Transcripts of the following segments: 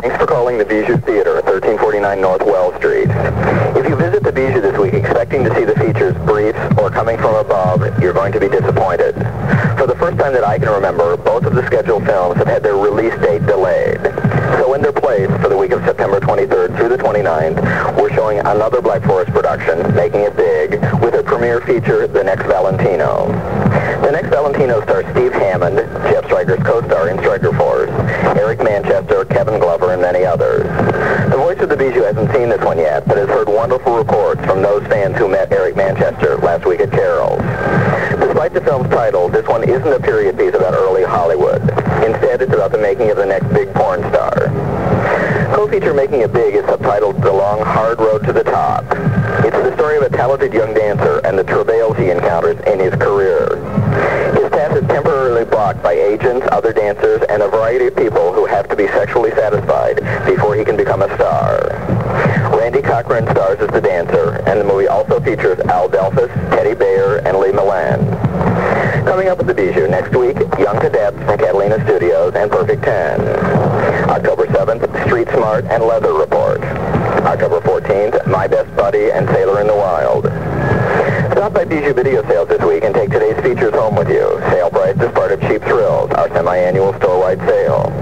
Thanks for calling the Bijou Theater at 1349 North Wells Street. If you visit the Bijou this week expecting to see the features briefs or coming from above, you're going to be disappointed. For the first time that I can remember, both of the scheduled films have had their release date delayed. So in their place, for the week of September 23rd through the 29th, we're showing another Black Forest production, Making It Big, with a premiere feature, The Next Valentino. The Next Valentino stars Steve Hammond, Jeff Stryker's co-star in Stryker Eric Manchester, Kevin Glover, and many others. The voice of the Bijou hasn't seen this one yet, but has heard wonderful reports from those fans who met Eric Manchester last week at Carol's. Despite the film's title, this one isn't a period piece about early Hollywood. Instead, it's about the making of the next big porn star. Co-feature Making It Big is subtitled The Long Hard Road to the Top. It's the story of a talented young dancer and the travails he encounters in his blocked by agents, other dancers, and a variety of people who have to be sexually satisfied before he can become a star. Randy Cochran stars as the dancer, and the movie also features Al Delphus, Teddy Bayer, and Lee Milan. Coming up at the Bijou next week, Young Cadets from Catalina Studios and Perfect 10. October 7th, Street Smart and Leather Report. October 14th, My Best Buddy and Sailor in the Wild. Stop by Bijou Video Sales this week and take today's adventures home with you. Sail Bright is part of Cheap Thrills, our semi-annual store-wide sale.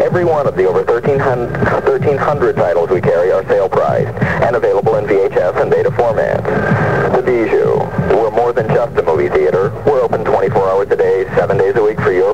Every one of the over 1,300, 1,300 titles we carry are sale priced and available in VHS and Beta formats. The Bijou. We're more than just a movie theater. We're open 24 hours a day, 7 days a week for your